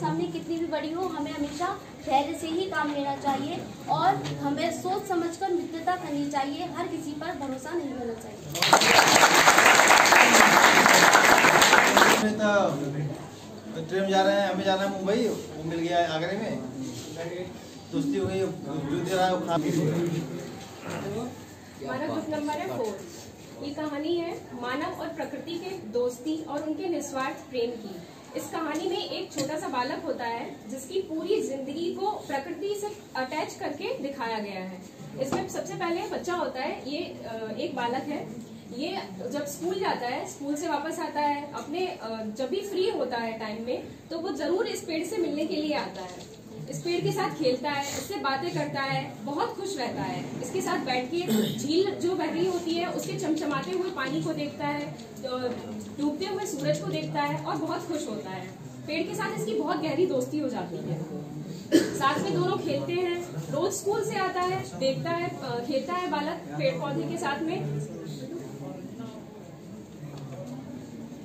सामने कितनी भी बड़ी हो हमें हमेशा धैर्य से ही काम लेना चाहिए और हमें सोच समझकर मित्रता करनी चाहिए। हर किसी पर भरोसा नहीं करना चाहिए। तो ट्रेन जा रहे हैं हमें जाना है मुंबई। वो मिल गया है आगरे में। दोस्ती हो गई जो दे रहा है वो खा हमारा ग्रुप नंबर है फोर ये कहानी है मानव और प्रकृति के दोस्ती और उनके निस्वार्थ प्रेम की। इस कहानी में एक छोटा सा बालक होता है, जिसकी पूरी ज़िंदगी को प्रकृति से अटैच करके दिखाया गया है। इसमें सबसे पहले बच्चा होता है, ये एक बालक है। ये जब स्कूल जाता है, स्कूल से वापस आता है, अपने जब भी फ्री होता है टाइम में तो वो ज़रूर इस पेड़ से मिलने के लिए आता है। इस पेड़ के साथ खेलता है, इससे बातें करता है, बहुत खुश रहता है। इसके साथ बैठ के झील जो बह रही होती है, उसके चमचमाते हुए पानी को देखता है तो डूबते हुए सूरज को देखता है और बहुत खुश होता है। पेड़ के साथ इसकी बहुत गहरी दोस्ती हो जाती है। साथ में दोनों खेलते हैं, रोज स्कूल से आता है, देखता है खेलता है बालक पेड़ पौधे के साथ में।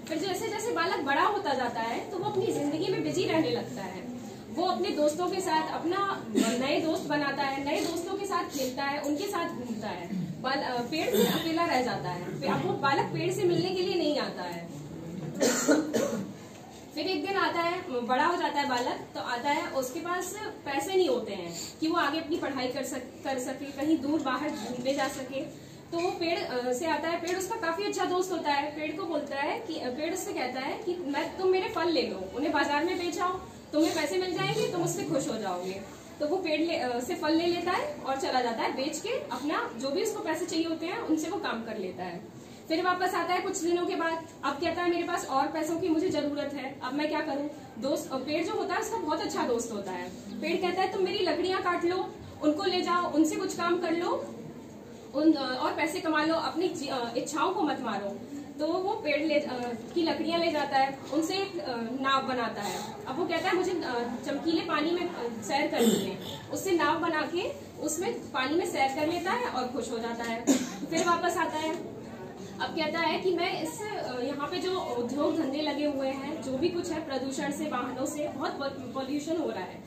फिर जैसे जैसे बालक बड़ा होता जाता है तो वो अपनी ज़िंदगी में बिज़ी रहने लगता है। वो अपने दोस्तों के साथ अपना नए दोस्त बनाता है नए दोस्तों के साथ खेलता है उनके साथ घूमता है। बाल, पेड़ से अकेला रह जाता है। वो बालक पेड़ से मिलने के लिए नहीं आता है। फिर एक दिन आता है बड़ा हो जाता है बालक तो आता है उसके पास पैसे नहीं होते हैं कि वो आगे अपनी पढ़ाई कर सक कर सके कहीं दूर बाहर घूमने जा सके। तो वो पेड़ से आता है पेड़ उसका काफ़ी अच्छा दोस्त होता है। पेड़ को बोलता है कि पेड़ उससे कहता है कि मैं तुम मेरे फल ले लो उन्हें बाज़ार में बेचाओ तुम्हें पैसे मिल जाएँगे तुम उससे खुश हो जाओगे। तो वो पेड़ ले, से फल ले लेता है और चला जाता है बेच के अपना जो भी उसको पैसे चाहिए होते हैं उनसे वो काम कर लेता है। फिर वापस आता है कुछ दिनों के बाद अब कहता है मेरे पास और पैसों की मुझे ज़रूरत है अब मैं क्या करूँ? दोस्त पेड़ जो होता है उसका बहुत अच्छा दोस्त होता है। पेड़ कहता है तुम मेरी लकड़ियाँ काट लो उनको ले जाओ उनसे कुछ काम कर लो उन और पैसे कमा लो अपनी इच्छाओं को मत मारो। तो वो पेड़ ले की लकड़ियाँ ले जाता है, उनसे एक नाव बनाता है। अब वो कहता है, मुझे चमकीले पानी में सैर करनी है। उससे नाव बना के उसमें पानी में सैर कर लेता है और खुश हो जाता है। फिर वापस आता है। अब कहता है कि मैं इस यहाँ पे जो उद्योग धंधे लगे हुए हैं, जो भी कुछ है प्रदूषण से, वाहनों से, बहुत पॉल्यूशन हो रहा है।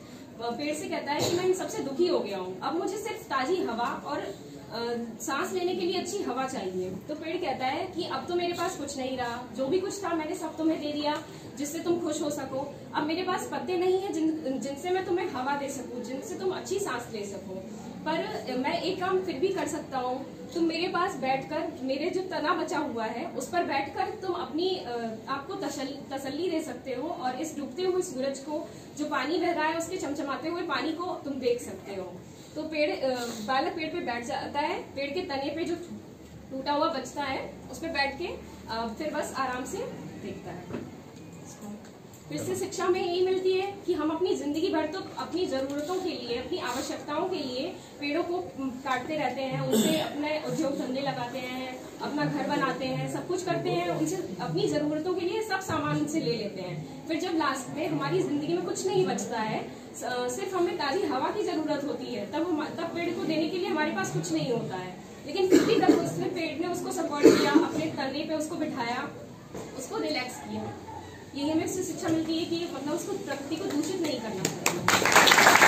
पेड़ से कहता है कि मैं इन सबसे दुखी हो गया हूँ। अब मुझे सिर्फ़ ताजी हवा और सांस लेने के लिए अच्छी हवा चाहिए। तो पेड़ कहता है कि अब तो मेरे पास कुछ नहीं रहा। जो भी कुछ था मैंने सब तुम्हें दे दिया जिससे तुम खुश हो सको। अब मेरे पास पत्ते नहीं है जिन मैं तुम्हें हवा दे सकूँ जिनसे तुम अच्छी सांस ले सको। पर मैं एक काम फिर भी कर सकता हूँ। तुम मेरे पास बैठकर मेरे जो तना बचा हुआ है उस पर बैठकर तुम अपनी आपको तसल, तसल्ली दे सकते हो और इस डूबते हुए सूरज को जो पानी बह रहा है उसके चमचमाते हुए पानी को तुम देख सकते हो। तो पेड़ बालक पेड़ पे बैठ जाता है, पेड़ के तने पे जो टूटा हुआ बचता है, उस पर बैठ के फिर बस आराम से देखता है। फिर से शिक्षा में यही मिलती है कि हम अपनी ज़िंदगी भर तो अपनी जरूरतों के लिए, अपनी आवश्यकताओं के लिए पेड़ों को काटते रहते हैं, उनसे अपने उद्योग धंधे लगाते हैं, अपना घर बनाते हैं, सब कुछ करते हैं, उनसे अपनी जरूरतों के लिए सब सामान उनसे ले लेते हैं। फिर जब लास्ट में हमारी ज़िंदगी में कुछ नहीं बचता है सिर्फ़ हमें ताजी हवा की ज़रूरत होती है, तब हम, तब पेड़ को देने के लिए हमारे पास कुछ नहीं होता है। लेकिन फिर भी जब उसने पेड़ ने उसको सपोर्ट किया, अपने तने पे उसको बिठाया, उसको रिलैक्स किया। यही हमें इससे शिक्षा मिलती है कि मतलब उसको प्रकृति को दूषित नहीं करना चाहिए